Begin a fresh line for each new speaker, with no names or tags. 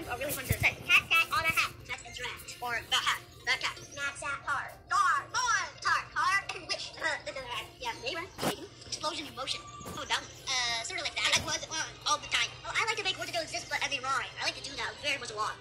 ones are really fun to say. Cat, cat on a hat. That's a draft. Or the hat. The cat. Snaps
at hard.
Gar, more, tar, car, and witch. yeah, neighbor, Satan. Explosion of motion. Oh, dumb. Uh, sort of like that. I was on all the time. Well, I like to make what to do exist, but as a rhyme. I like to do that very much a lot.